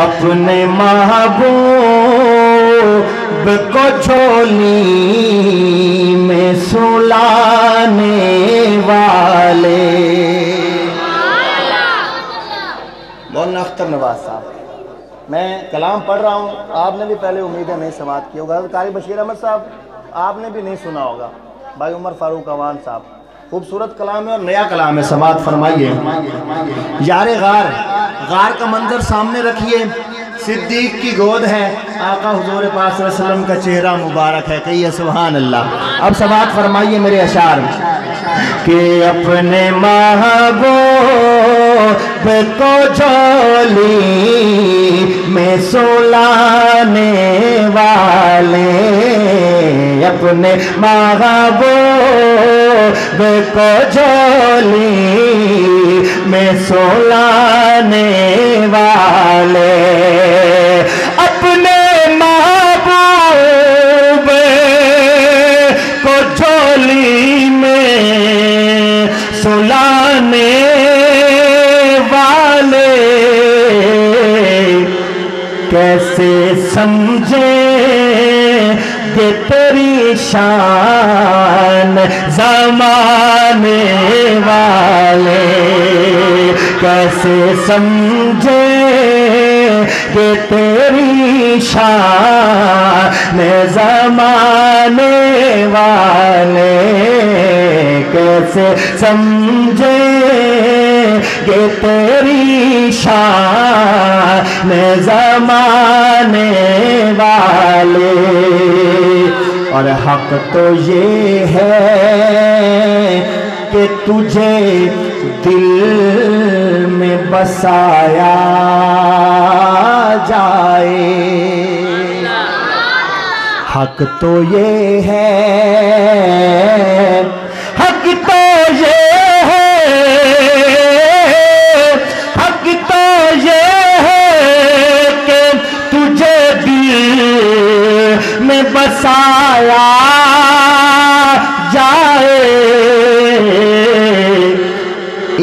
अपने महबूब को झोली में सुलाने वाले। मौलाना अख्तर नवाज़ साहब, मैं कलाम पढ़ रहा हूँ, आपने भी पहले उम्मीद है नहीं समाप्त की होगा। कारी बशीर अहमद साहब, आपने भी नहीं सुना होगा। भाई उमर फारूक अवान साहब, खूबसूरत कलाम है और नया कलाम है समात फरमाइए। यार गार गार का मंजर सामने रखिए। सिद्दीक की गोद है। आका हुजूर पाक वसल्लम का चेहरा मुबारक है। कही सुबहान अल्लाह अब समात फरमाइए मेरे अशार के अपने महबूब को झोली में सोलाने वाले, अपने महबूब को झोली में सोलाने वाले अपने महबूब को झोली में सुलाने वाले कैसे समझे कि तेरी शान जमाने कैसे समझे कि तेरी शान जमाने वाले कैसे समझे कि तेरी शान जमाने वाले? और हक तो ये है कि तुझे दिल में बसाया जाए। हक तो ये है हक तो ये है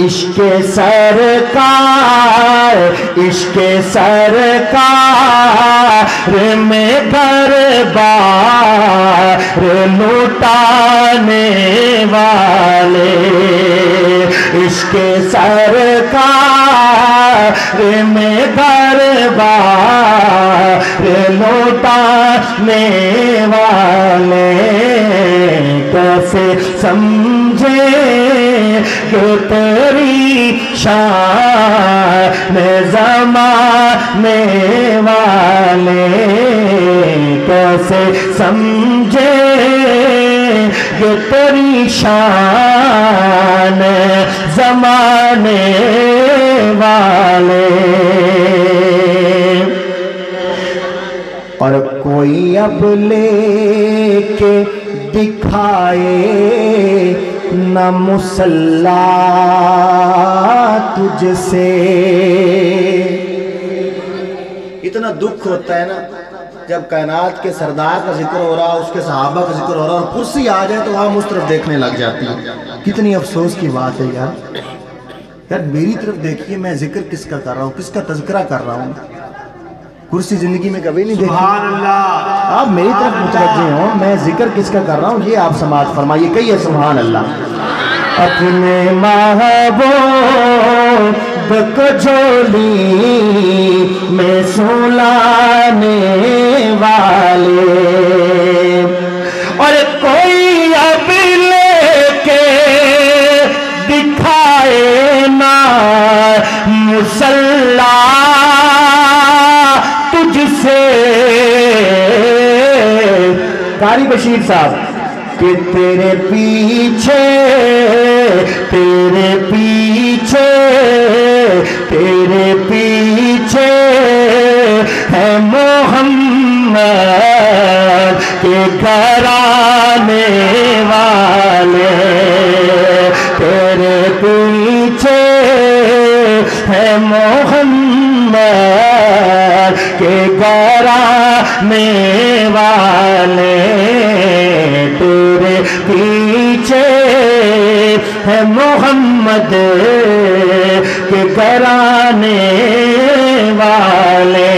इश्क सरकार इश्क सरकार में घर बार लुटाने वाले। इश्क सरकार में घर बार लुटाने वाले। कैसे समझे कि तेरी शान जमाने वाले कैसे समझे कि तेरी शान जमाने वाले? और कोई अब लेके दिखाए न मुसल्ला तुझसे। इतना दुख होता है ना, जब कायनात के सरदार का ज़िक्र हो रहा, उसके सहाबा का ज़िक्र हो रहा, और कुर्सी आ जाए तो वहाँ उस तरफ़ देखने लग जाती है। कितनी अफसोस की बात है यार। यार, मेरी तरफ़ देखिए मैं ज़िक्र किसका कर रहा हूँ, किसका तस्करा कर रहा हूँ? कुर्सी ज़िंदगी में कभी नहीं देखी। आप मेरी तरफ़ मुतवजे हो मैं ज़िक्र किसका कर रहा हूँ ये आप समाज फरमाइए कही है सुबहान अल्लाह अपने महबो को झोली में सुलाने वाले। कारी बशीर साहब, कि तेरे पीछे तेरे पीछे तेरे पीछे है मोहम्मद के घराने वाले। तेरे पीछे है मोहम्मद के कराने वाले तेरे पीछे है मोहम्मद के कराने वाले